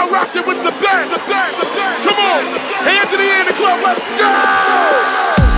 now rocking with the best. The best. The best. Come on. Hands in the air in the club. Let's go.